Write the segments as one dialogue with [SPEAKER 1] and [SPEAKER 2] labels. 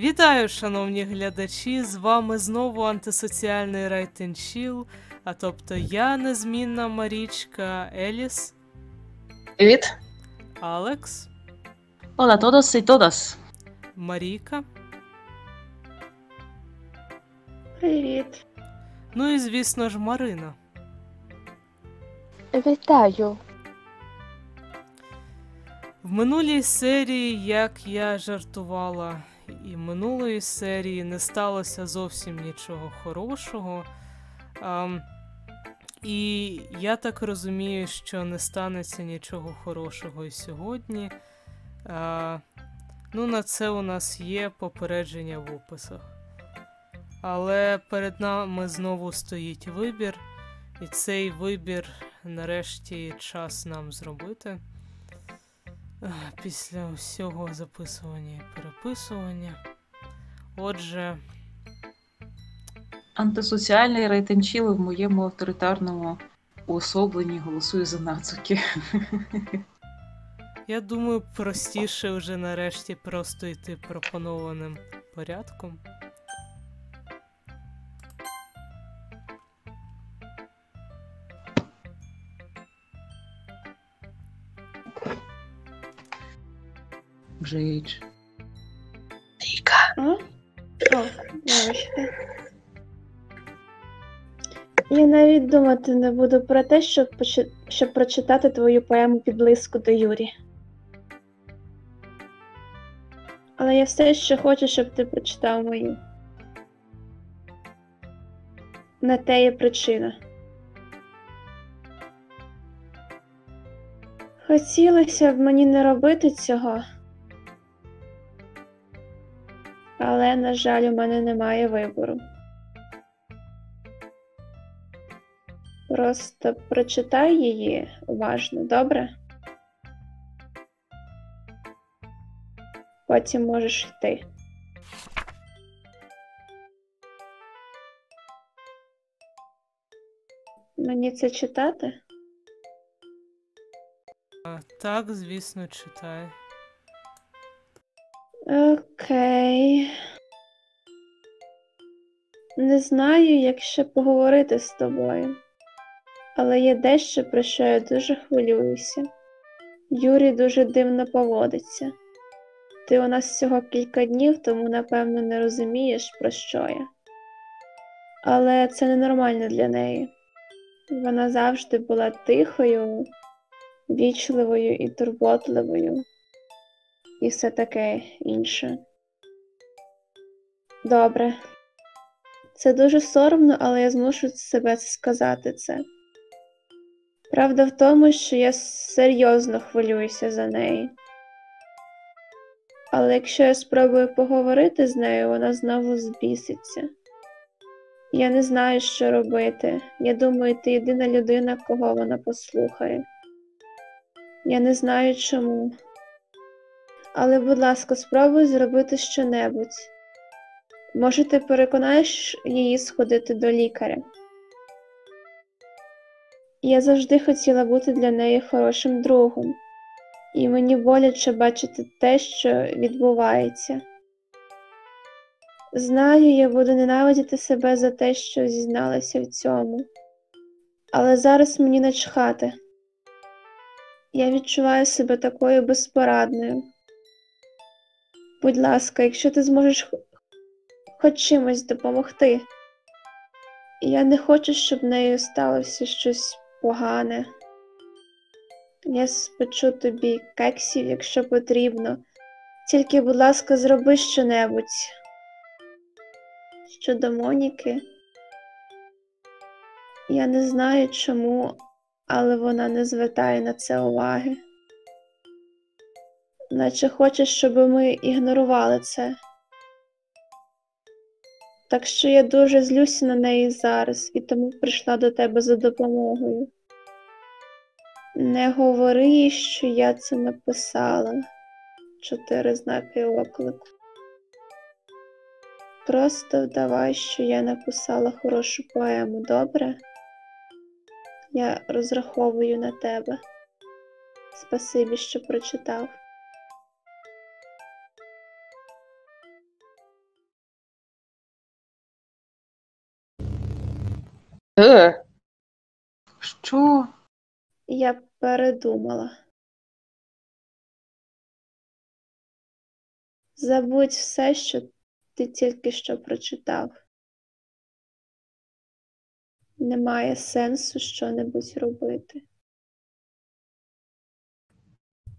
[SPEAKER 1] Вітаю, шановні глядачі! З вами знову антисоціальний Райтенчіл, а тобто я, незмінна Марічка Еліс,
[SPEAKER 2] Привіт.
[SPEAKER 1] Алекс,
[SPEAKER 2] Hola todos y todas.
[SPEAKER 1] Маріка.
[SPEAKER 3] Привіт.
[SPEAKER 1] Ну і, звісно ж, Марина.
[SPEAKER 3] Вітаю.
[SPEAKER 1] В минулій серії, як я жартувала, і минулої серії не сталося зовсім нічого хорошого. Ам, і я так розумію, що не станеться нічого хорошого і сьогодні. А, ну, на це у нас є попередження в описах. Але перед нами знову стоїть вибір, і цей вибір нарешті час нам зробити. Після усього записування і переписування. Отже,
[SPEAKER 2] Антисоціальний рейтенчіл в моєму авторитарному уособленні голосує за нацуки.
[SPEAKER 1] я думаю, простіше вже нарешті просто йти пропонованим порядком.
[SPEAKER 3] А? О, вибачте. Я навіть думати не буду про те, щоб, почи- щоб прочитати твою поему підблиску до Юрі. Але я все ще хочу, щоб ти прочитав мою. На те є причина. Хотілося б мені не робити цього. Але, на жаль, у мене немає вибору. Просто прочитай її уважно, добре? Потім можеш йти. Мені це читати?
[SPEAKER 1] А, так, звісно, читай.
[SPEAKER 3] Окей. Не знаю, як ще поговорити з тобою, але є дещо, про що я дуже хвилююся. Юрій дуже дивно поводиться. Ти у нас всього кілька днів, тому напевно не розумієш, про що я. Але це ненормально для неї. Вона завжди була тихою, вічливою і турботливою і все таке інше. Добре. Це дуже соромно, але я змушу себе сказати це. Правда в тому, що я серйозно хвилююся за неї. Але якщо я спробую поговорити з нею, вона знову збіситься. Я не знаю, що робити. Я думаю, ти єдина людина, кого вона послухає. Я не знаю чому. Але, будь ласка, спробуй зробити щонебудь. Може, ти переконаєш її сходити до лікаря. Я завжди хотіла бути для неї хорошим другом, і мені боляче бачити те, що відбувається. Знаю, я буду ненавидіти себе за те, що зізналася в цьому, але зараз мені начхати. Я відчуваю себе такою безпорадною. Будь ласка, якщо ти зможеш хоч чимось допомогти. Я не хочу, щоб нею сталося щось погане. Я спечу тобі кексів, якщо потрібно. Тільки, будь ласка, зроби щонебудь. Щодо Моніки, я не знаю чому, але вона не звертає на це уваги наче хоче, щоб ми ігнорували це. Так що я дуже злюся на неї зараз і тому прийшла до тебе за допомогою. Не говори що я це написала. Чотири знаки оклику. Просто вдавай, що я написала хорошу поему, добре? Я розраховую на тебе. Спасибі, що прочитав.
[SPEAKER 4] Е,
[SPEAKER 2] Що?
[SPEAKER 3] Я передумала. Забудь все, що ти тільки що прочитав. Немає сенсу що-небудь робити.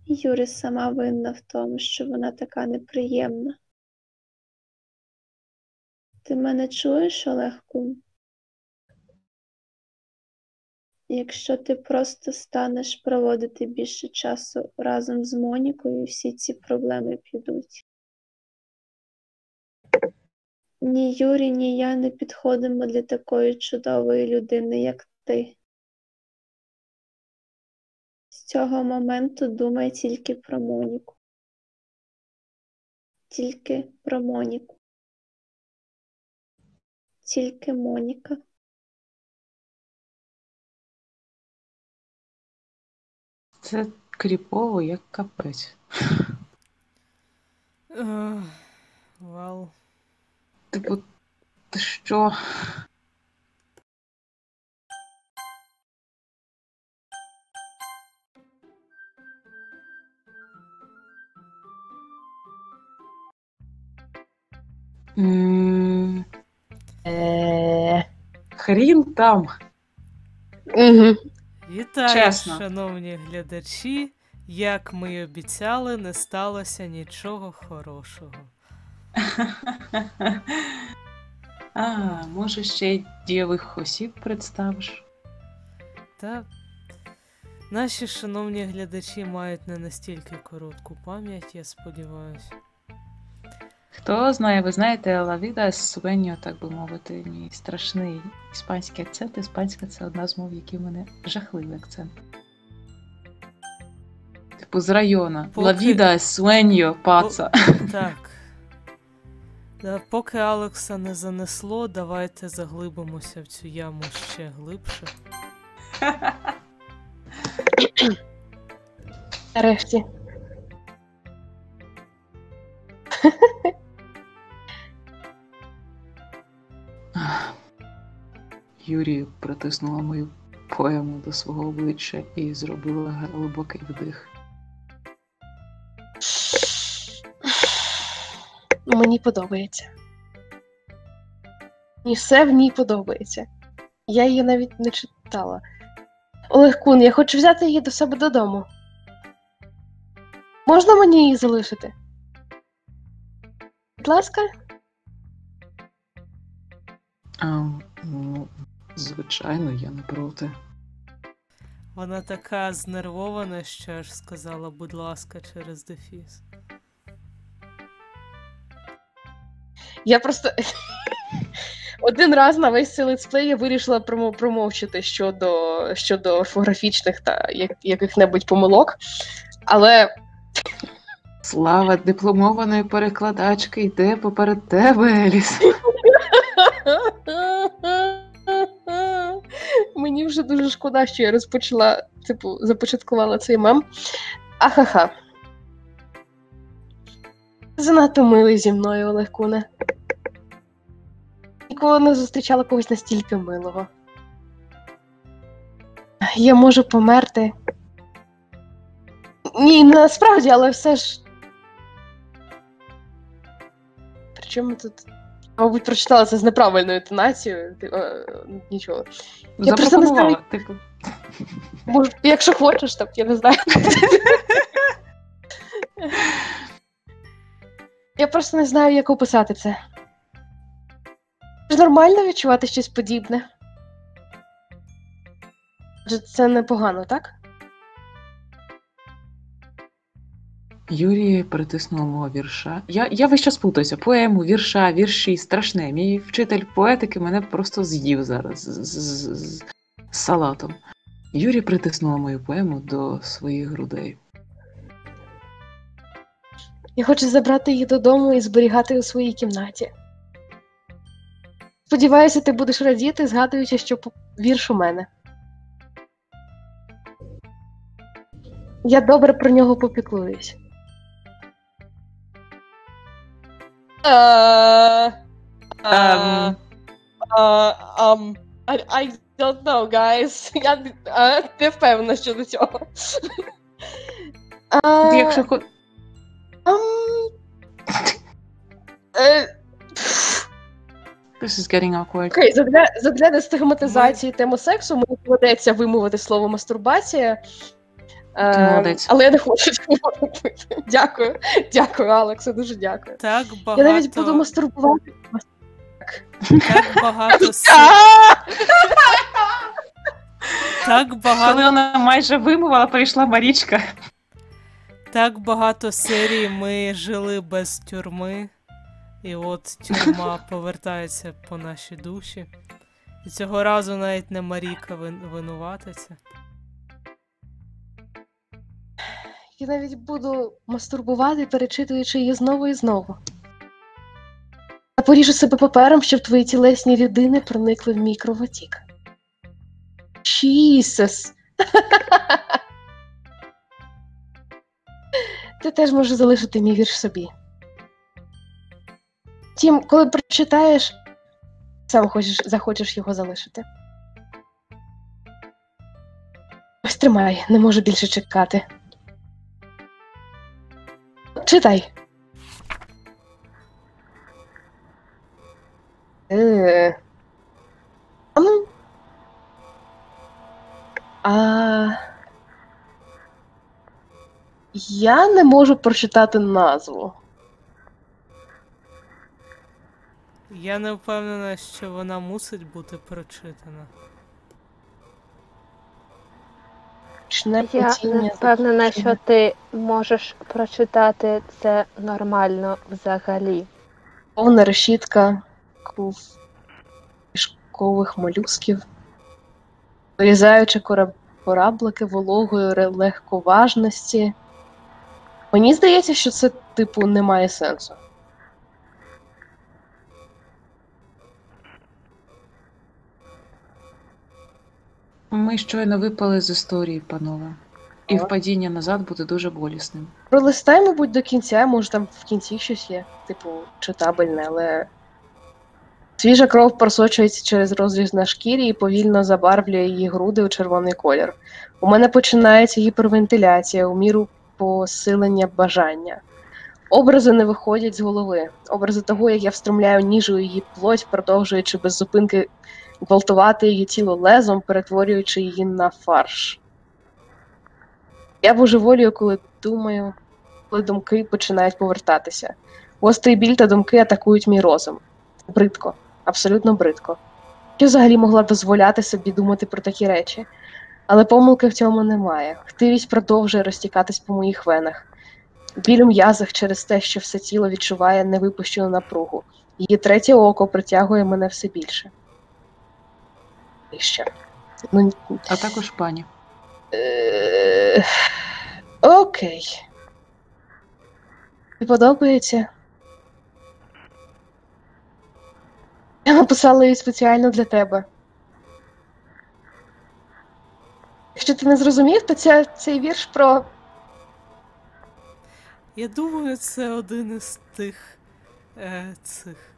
[SPEAKER 3] Юрі сама винна в тому, що вона така неприємна. Ти мене чуєш, Олег Кун? Якщо ти просто станеш проводити більше часу разом з Монікою, всі ці проблеми підуть. Ні Юрій, ні я не підходимо для такої чудової людини, як ти. З цього моменту думай тільки про Моніку. Тільки про Моніку. Тільки Моніка.
[SPEAKER 2] Це кріпово, як капець.
[SPEAKER 1] Е, Вал.
[SPEAKER 2] Типу, ти що?
[SPEAKER 4] Е,
[SPEAKER 2] Хрін там.
[SPEAKER 4] угу.
[SPEAKER 1] Вітаю,
[SPEAKER 2] Чесно.
[SPEAKER 1] шановні глядачі. Як ми й обіцяли, не сталося нічого хорошого.
[SPEAKER 2] А, може, ще й дієвих осіб представиш?
[SPEAKER 1] Та наші шановні глядачі мають не настільки коротку пам'ять, я сподіваюся.
[SPEAKER 2] Хто знає, ви знаєте, La Vida так би мовити, мій страшний іспанський акцент. Іспанська це одна з мов, які в мене жахливий акцент. Типу з району.
[SPEAKER 1] Поки-
[SPEAKER 2] es sueño, паца.
[SPEAKER 1] Так. Да, поки Алекса не занесло, давайте заглибимося в цю яму ще глибше.
[SPEAKER 4] Нарешті.
[SPEAKER 2] Юрій притиснула мою поему до свого обличчя і зробила глибокий вдих.
[SPEAKER 4] Мені подобається. І все в ній подобається. Я її навіть не читала. Олег Кун, я хочу взяти її до себе додому. Можна мені її залишити? Будь ласка,
[SPEAKER 2] А, ну, звичайно, я не проти.
[SPEAKER 1] Вона така знервована, що аж сказала, будь ласка, через дефіс.
[SPEAKER 4] я просто один раз на весь цей летсплей я вирішила промо- промовчати щодо, щодо орфографічних та як- яких-небудь помилок. Але
[SPEAKER 2] Слава дипломованої перекладачки йде поперед тебе, Еліс.
[SPEAKER 4] Мені вже дуже шкода, що я розпочала, типу, започаткувала цей мем. Ахаха. Занадто милий зі мною, Олег Куне. Ніколи не зустрічала когось настільки милого. Я можу померти. Ні, насправді, але все ж. Причому тут. Мабуть, прочитала це з неправильною інтонацією. Ти- е, Нічого. Я просто не знаю-
[SPEAKER 2] типу.
[SPEAKER 4] Може, якщо хочеш, так я не знаю. я просто не знаю, як описати це. Ж нормально відчувати щось подібне. Адже це непогано, так?
[SPEAKER 2] Юрій притиснув мого вірша. Я, я весь час плутаюся. Поему, вірша, вірші, страшне. Мій вчитель поетики мене просто з'їв зараз з, з, з, з салатом. Юрій притиснув мою поему до своїх грудей.
[SPEAKER 4] Я хочу забрати її додому і зберігати у своїй кімнаті. Сподіваюся, ти будеш радіти, згадуючи, що вірш у мене. Я добре про нього попіклуюсь. Е,
[SPEAKER 2] Ем,
[SPEAKER 4] е, ам, I, I don't know, guys. Я а, не впевнена щодо цього. А,
[SPEAKER 2] Якщо хо-
[SPEAKER 4] ам, е,
[SPEAKER 2] This is getting awkward.
[SPEAKER 4] Окей, задля, задля дестигматизації теми сексу мені доведеться вимовити слово мастурбація. Е,
[SPEAKER 2] молодець.
[SPEAKER 4] але я не хочу цього робити. Дякую. Дякую, Алексе, дуже дякую.
[SPEAKER 1] Так багато...
[SPEAKER 4] Я навіть буду мастурбувати.
[SPEAKER 1] так багато, так багато
[SPEAKER 2] Коли вона майже вимовила, прийшла Марічка.
[SPEAKER 1] Так багато серій ми жили без тюрми, і от тюрма повертається по нашій душі. І цього разу навіть не Маріка вин-
[SPEAKER 4] Я навіть буду мастурбувати, перечитуючи її знову і знову. Я поріжу себе папером, щоб твої тілесні рідини проникли в мій кровотік. Jesus! Ти теж можеш залишити мій вірш собі. Тім, коли прочитаєш, сам хочеш, захочеш його залишити. Ось тримай, не можу більше чекати. Читай. Е. А ну. А... Я не можу прочитати назву.
[SPEAKER 1] Я не впевнена, що вона мусить бути прочитана.
[SPEAKER 4] Почне
[SPEAKER 5] Я не впевнена, що ти можеш прочитати це нормально взагалі.
[SPEAKER 4] Повна решітка кув кишкових молюсків, вирізаючи кора- кораблики вологої ре- легковажності. Мені здається, що це, типу, не має сенсу.
[SPEAKER 2] Ми щойно випали з історії, панове. І впадіння назад буде дуже болісним.
[SPEAKER 4] Пролистай, мабуть, до кінця, може там в кінці щось є, типу, читабельне, але. Свіжа кров просочується через розріз на шкірі і повільно забарвлює її груди у червоний колір. У мене починається гіпервентиляція у міру посилення бажання. Образи не виходять з голови. Образи того, як я встромляю ніж у її плоть, продовжуючи без зупинки гвалтувати її тіло лезом, перетворюючи її на фарш. Я божеволію, коли думаю, коли думки починають повертатися. Гострий біль та думки атакують мій розум. Бридко, абсолютно бридко. Я взагалі могла дозволяти собі думати про такі речі. Але помилки в цьому немає. Хтивість продовжує розтікатись по моїх венах. Біль у м'язах через те, що все тіло відчуває невипущену напругу. Її третє око притягує мене все більше. І. Ну,
[SPEAKER 2] А також пані.
[SPEAKER 4] Е, Окей. Тобі подобається? Я написала її спеціально для тебе. Якщо ти не зрозумів, то ця, цей вірш про.
[SPEAKER 1] Я думаю, це один із тих е, цих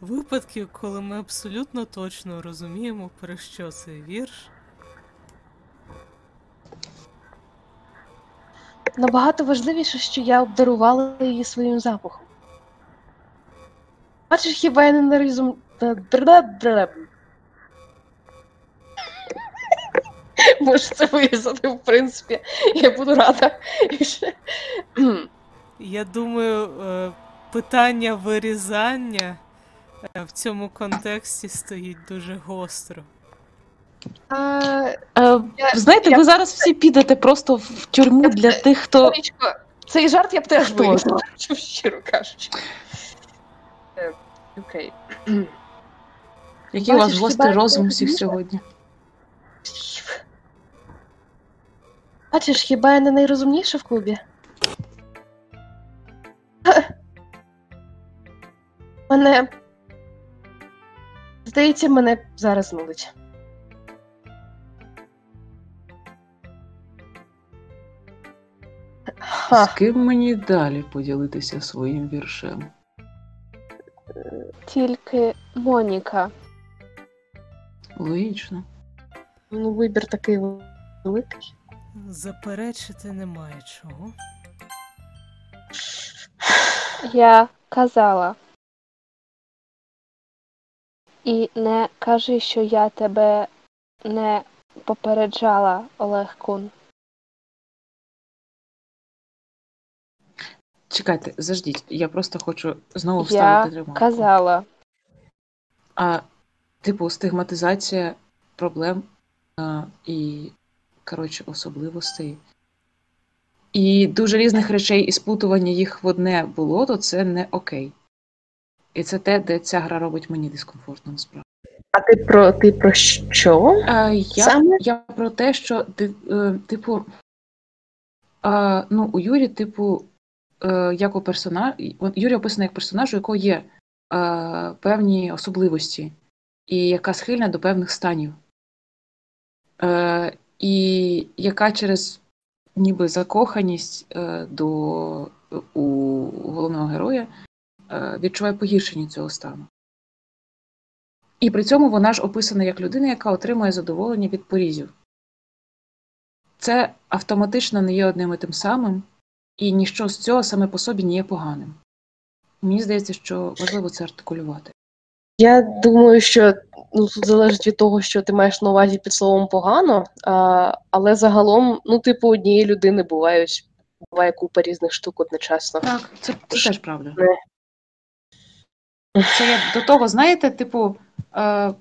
[SPEAKER 1] випадків, коли ми абсолютно точно розуміємо, про що цей вірш.
[SPEAKER 4] Набагато важливіше, що я обдарувала її своїм запахом. Бачиш, хіба я не нарізум. Можеш це вирізати, в принципі. Я буду рада.
[SPEAKER 1] Я думаю, е, питання вирізання в цьому контексті стоїть дуже гостро.
[SPEAKER 4] А,
[SPEAKER 2] Е,
[SPEAKER 4] Я-
[SPEAKER 2] знаєте,
[SPEAKER 4] я-
[SPEAKER 2] ви зараз всі підете просто в тюрму для тих, хто.
[SPEAKER 4] Цей жарт я б теж
[SPEAKER 2] Хто?
[SPEAKER 4] щиро кажучи. Е, Окей.
[SPEAKER 2] Який у вас гострий розум всіх сьогодні.
[SPEAKER 4] Бачиш, хіба я не найрозумніша в клубі? Мене. Здається, мене зараз нудить. Ха.
[SPEAKER 2] З ким мені далі поділитися своїм віршем?
[SPEAKER 5] Тільки Моніка.
[SPEAKER 2] Логічно.
[SPEAKER 4] Ну, вибір такий великий.
[SPEAKER 1] Заперечити немає чого.
[SPEAKER 5] Я казала. І не кажи, що я тебе не попереджала, Олег Кун.
[SPEAKER 2] Чекайте, заждіть, я просто хочу знову вставити
[SPEAKER 5] Я казала.
[SPEAKER 2] А, типу, стигматизація проблем а, і, коротше, особливостей. І дуже різних речей і спутування їх в одне було, то це не окей. І це те, де ця гра робить мені дискомфортно насправді.
[SPEAKER 4] А ти про ти про що?
[SPEAKER 2] А, я,
[SPEAKER 4] Саме?
[SPEAKER 2] я про те, що ти- е, типу, а, ну, у Юрі, типу, е, як у персонаж, Юрій описаний як персонаж, у якого є е, певні особливості, і яка схильна до певних станів. Е, і яка через ніби закоханість е, до у головного героя відчуває погіршення цього стану. І при цьому вона ж описана як людина, яка отримує задоволення від порізів. Це автоматично не є одним і тим самим, і ніщо з цього саме по собі не є поганим. Мені здається, що важливо це артикулювати.
[SPEAKER 4] Я думаю, що ну, тут залежить від того, що ти маєш на увазі під словом погано, а, але загалом, ну, типу, однієї людини бувають, буває купа різних штук одночасно.
[SPEAKER 2] Так, це, це теж правда.
[SPEAKER 4] Не.
[SPEAKER 2] Це я до того, знаєте, типу, е,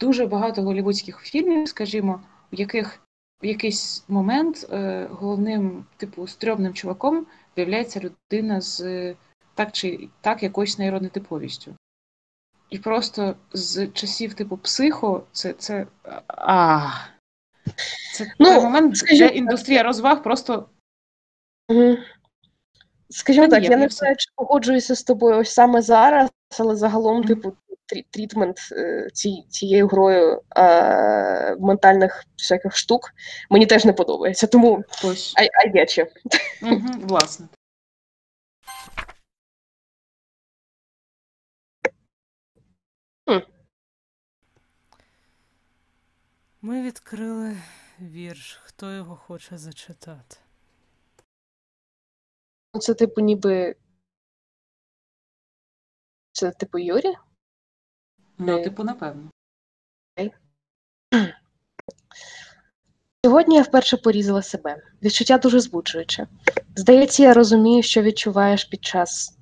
[SPEAKER 2] дуже багато голівудських фільмів, скажімо, в яких в якийсь момент е, головним, типу, стрьомним чуваком виявляється людина з е, так чи так якоюсь нейронетиповістю. І просто з часів, типу, психо, це. це а, це
[SPEAKER 4] Ну,
[SPEAKER 2] той момент, де індустрія розваг просто
[SPEAKER 4] Угу. Скажімо так, я не
[SPEAKER 2] все-
[SPEAKER 4] чи погоджуюся з тобою ось саме зараз, але загалом, типу, трітмент е, ці, цією грою е, ментальних всяких штук мені теж не подобається. Тому. I, I get you.
[SPEAKER 2] Угу, власне.
[SPEAKER 1] Ми відкрили вірш. Хто його хоче зачитати?
[SPEAKER 4] Ну, Це, типу, ніби. Це, типу, Юрі?
[SPEAKER 2] Ну, типу, напевно.
[SPEAKER 4] Сьогодні я вперше порізала себе. Відчуття дуже збуджуюче. Здається, я розумію, що відчуваєш під час.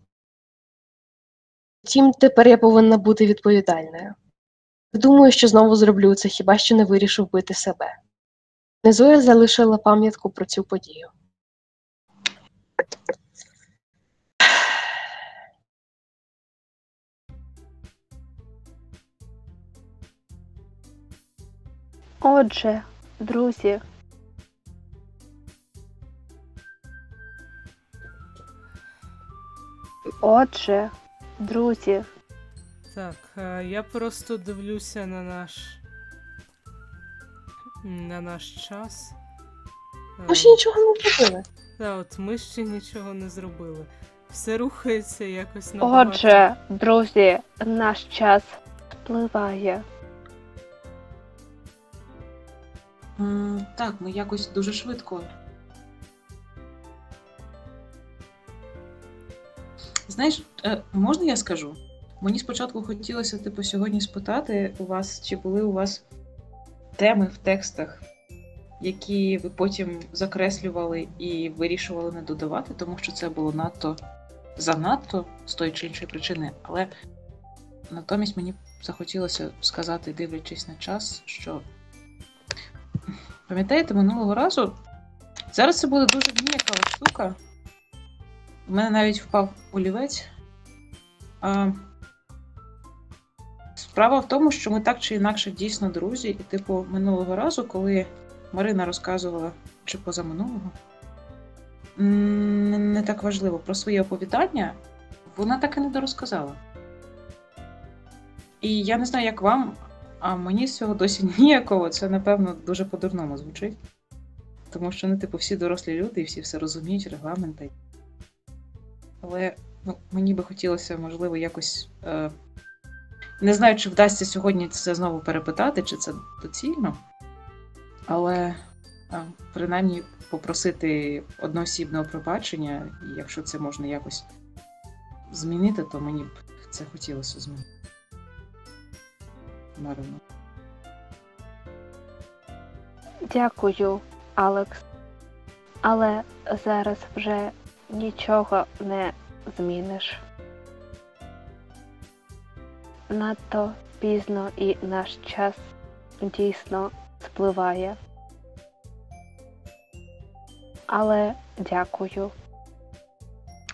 [SPEAKER 4] Втім, тепер я повинна бути відповідальною. Думаю, що знову зроблю це, хіба що не вирішу вбити себе. Внизу я залишила пам'ятку про цю подію.
[SPEAKER 5] Отже, друзі, Отже, друзі,
[SPEAKER 1] Так, е, я просто дивлюся на наш. На наш час. Е,
[SPEAKER 4] Ми ще нічого не зробили.
[SPEAKER 1] Та, от ми ще нічого не зробили. Все рухається якось набагато.
[SPEAKER 5] отже, друзі, наш час впливає.
[SPEAKER 2] Так, ми якось дуже швидко. Знаєш, е, можна я скажу? Мені спочатку хотілося, типу, сьогодні спитати у вас, чи були у вас теми в текстах, які ви потім закреслювали і вирішували не додавати, тому що це було надто занадто з тої чи іншої причини. Але натомість мені захотілося сказати, дивлячись на час, що Пам'ятаєте, минулого разу? Зараз це буде дуже ніякава штука. У мене навіть впав олівець. Справа в тому, що ми так чи інакше дійсно друзі, і, типу, минулого разу, коли Марина розказувала, чи позаминулого, не так важливо про своє оповідання, вона так і не дорозказала. І я не знаю, як вам, а мені з цього досі ніякого. Це, напевно, дуже по-дурному звучить. Тому що, ну, типу, всі дорослі люди і всі все розуміють, регламенти. Але ну, мені би хотілося, можливо, якось е, Не знаю, чи вдасться сьогодні це знову перепитати, чи це доцільно. Але а, принаймні попросити одноосібного пробачення, і якщо це можна якось змінити, то мені б це хотілося змінити. Марина.
[SPEAKER 5] Дякую, Алекс. Але зараз вже нічого не зміниш. Надто пізно і наш час дійсно спливає. Але дякую.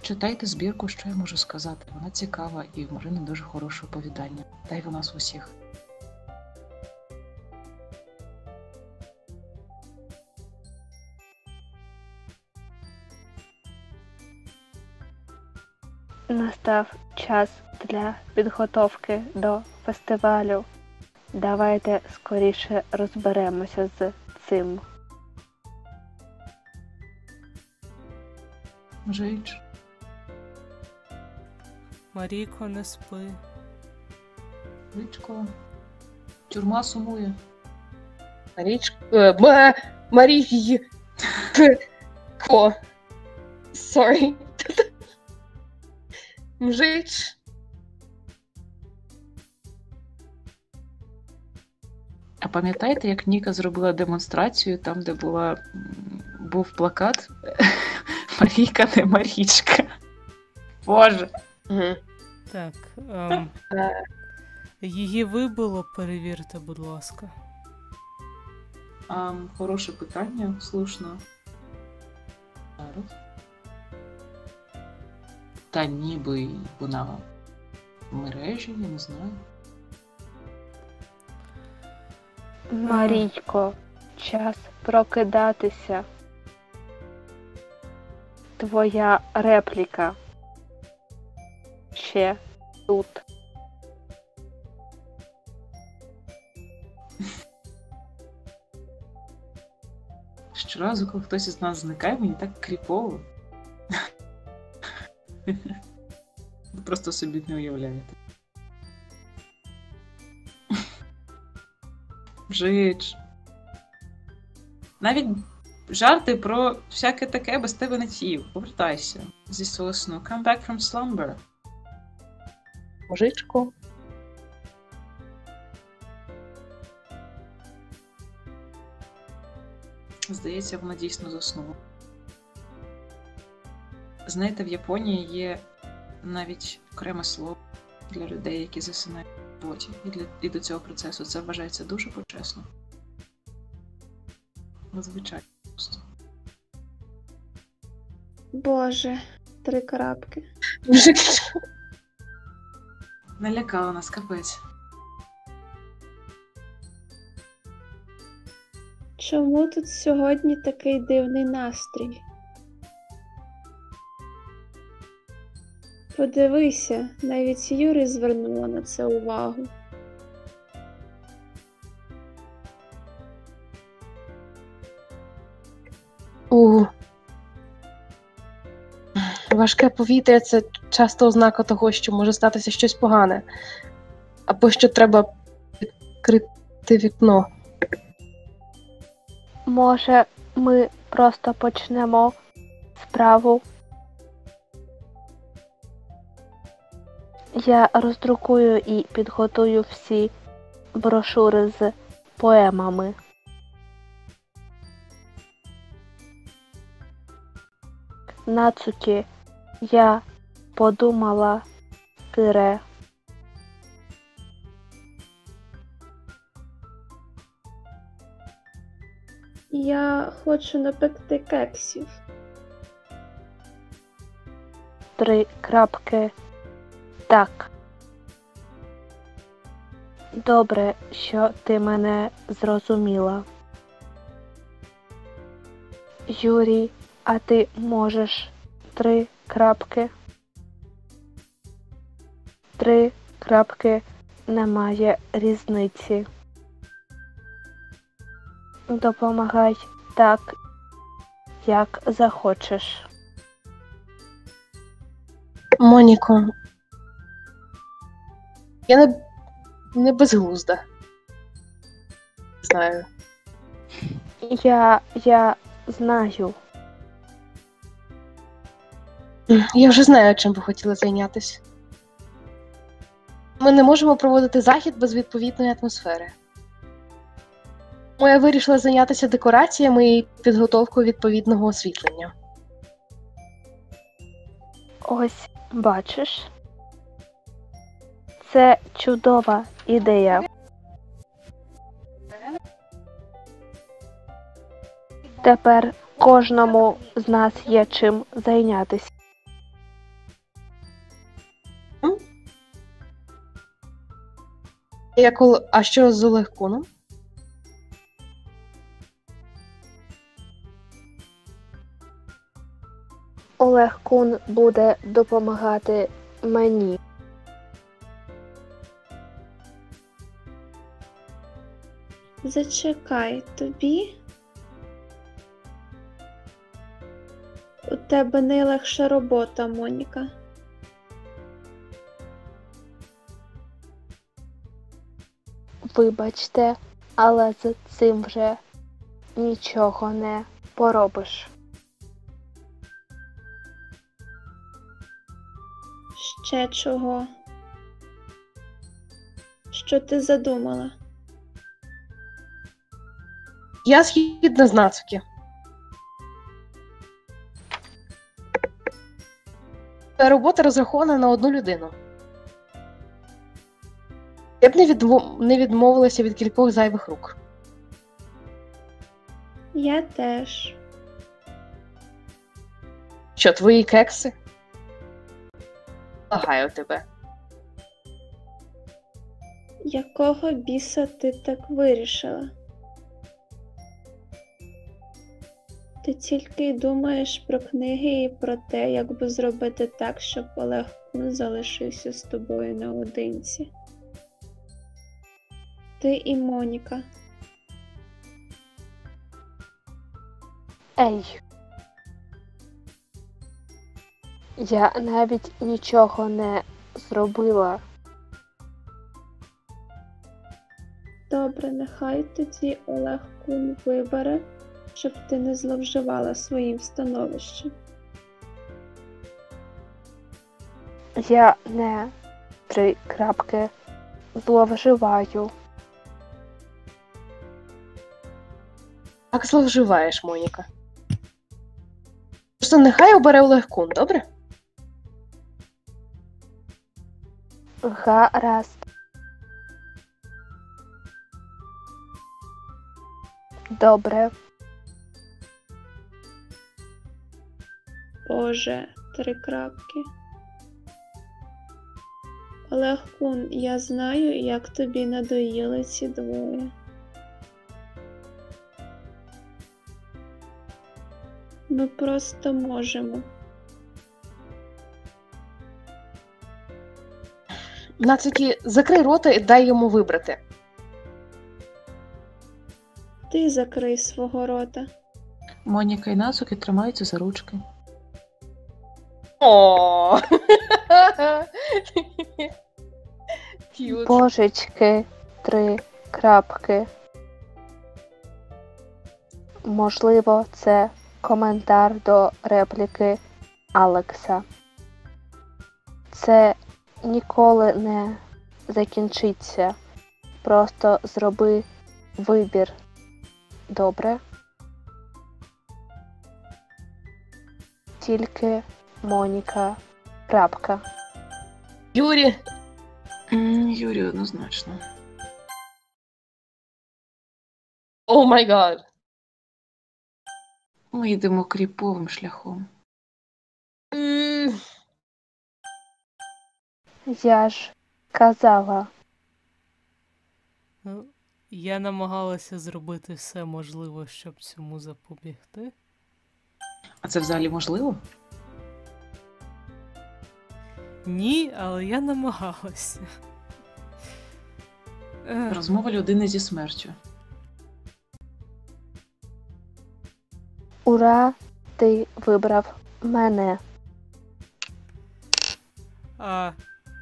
[SPEAKER 2] Читайте збірку, що я можу сказати. Вона цікава і в Марини дуже хороше оповідання. Дай у нас усіх.
[SPEAKER 5] Настав час для підготовки до фестивалю. Давайте скоріше розберемося з цим.
[SPEAKER 2] Жич.
[SPEAKER 1] Маріко, не спи.
[SPEAKER 2] Річко. Тюрма сумує.
[SPEAKER 4] Маріч... Е, Ма... Ко. Sorry. Мжич.
[SPEAKER 2] А пам'ятаєте, як Ніка зробила демонстрацію там, де була, був плакат Марійка не Марічка. Боже.
[SPEAKER 4] Угу.
[SPEAKER 1] Так. Ем, її вибило, перевірте, будь ласка.
[SPEAKER 2] А, хороше питання, слушно. Зараз. Та ніби вона в мережі, я не знаю.
[SPEAKER 5] Марійко, час прокидатися. Твоя репліка. Ще тут.
[SPEAKER 2] Щоразу, коли хтось із нас зникає, мені так кріпово. Ви просто собі не уявляєте. Жич. Навіть жарти про всяке таке без тебе не тів. Повертайся зі свого сну. Come back from slumber.
[SPEAKER 4] Мужичку.
[SPEAKER 2] Здається, вона дійсно заснула. Знаєте, в Японії є навіть окреме слово для людей, які засинають в роботі. І, для, і до цього процесу це вважається дуже почесно. Надзвичайно просто.
[SPEAKER 3] Боже, три крапки.
[SPEAKER 4] Мужичку.
[SPEAKER 2] Налякала нас капець.
[SPEAKER 3] Чому тут сьогодні такий дивний настрій? Подивися, навіть Юрі звернула на це увагу.
[SPEAKER 4] У. Важке повітря це часто ознака того, що може статися щось погане. Або що треба відкрити вікно.
[SPEAKER 5] Може, ми просто почнемо справу. Я роздрукую і підготую всі брошури з поемами. Нацуки, я подумала тире.
[SPEAKER 3] Я хочу напекти кексів.
[SPEAKER 5] Три крапки. Так. Добре, що ти мене зрозуміла. Юрій, а ти можеш три крапки? Три крапки немає різниці. Допомагай так, як захочеш.
[SPEAKER 4] Моніко. Я не не безглузда. Не Знаю.
[SPEAKER 5] Я. я знаю.
[SPEAKER 4] Я вже знаю, чим ви хотіли зайнятися. Ми не можемо проводити захід без відповідної атмосфери. Тому я вирішила зайнятися декораціями і підготовкою відповідного освітлення.
[SPEAKER 5] Ось бачиш. Це чудова ідея. Тепер кожному з нас є чим зайнятися.
[SPEAKER 4] Я коли... А що з Олег Куном?
[SPEAKER 5] Олег Кун буде допомагати мені.
[SPEAKER 3] Зачекай, тобі? У тебе найлегша робота, Моніка.
[SPEAKER 5] Вибачте, але з цим вже нічого не поробиш.
[SPEAKER 3] Ще чого? Що ти задумала?
[SPEAKER 4] Я згідна з Нацуки. Та Робота розрахована на одну людину. Я б не, відмо... не відмовилася від кількох зайвих рук.
[SPEAKER 3] Я теж.
[SPEAKER 4] Що, твої кекси? Благаю тебе.
[SPEAKER 3] Якого біса ти так вирішила? Ти тільки й думаєш про книги і про те, як би зробити так, щоб Олег Кун залишився з тобою наодинці. Ти і Моніка.
[SPEAKER 5] Ей. Я навіть нічого не зробила.
[SPEAKER 3] Добре, нехай тоді Олег Кун вибере, щоб ти не зловживала своїм становищем.
[SPEAKER 5] Я не три крапки зловживаю.
[SPEAKER 4] Так зловживаєш, Моніка. Просто нехай обере Олег Кун, добре?
[SPEAKER 5] Гаразд. Добре.
[SPEAKER 3] Боже, три крапки. Олег Кун, я знаю, як тобі надоїли ці двоє. Ми просто можемо.
[SPEAKER 4] Нацуки, закрий рота і дай йому вибрати.
[SPEAKER 3] Ти закрий свого рота.
[SPEAKER 2] Моніка і Нацуки тримаються за ручки.
[SPEAKER 4] О.
[SPEAKER 5] Божечки, три крапки. Можливо, це коментар до репліки Алекса. Це ніколи не закінчиться. Просто зроби вибір. Добре? Тільки Моніка. Крапка.
[SPEAKER 4] Юрі,
[SPEAKER 2] М, Юрі однозначно.
[SPEAKER 4] oh my God.
[SPEAKER 2] Ми йдемо кріповим шляхом.
[SPEAKER 5] Я ж казала.
[SPEAKER 1] Ну, Я намагалася зробити все можливе, щоб цьому запобігти.
[SPEAKER 2] А це взагалі можливо?
[SPEAKER 1] Ні, але я намагалася.
[SPEAKER 2] Розмова людини зі смертю.
[SPEAKER 5] Ура, ти вибрав мене.
[SPEAKER 1] А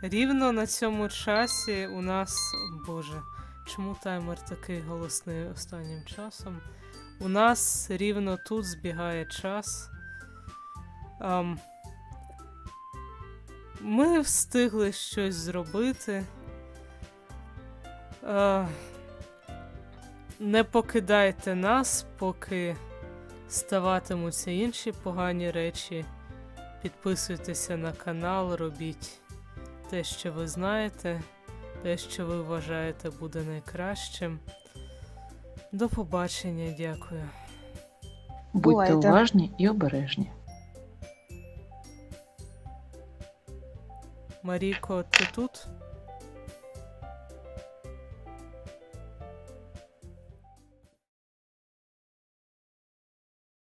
[SPEAKER 1] рівно на цьому часі у нас. Боже, чому таймер такий голосний останнім часом? У нас рівно тут збігає час. Ам, ми встигли щось зробити. А, не покидайте нас, поки ставатимуться інші погані речі. Підписуйтеся на канал, робіть те, що ви знаєте, те, що ви вважаєте буде найкращим. До побачення, дякую.
[SPEAKER 2] Будьте
[SPEAKER 4] Бувайте.
[SPEAKER 2] уважні і обережні.
[SPEAKER 1] Маріко, ти тут?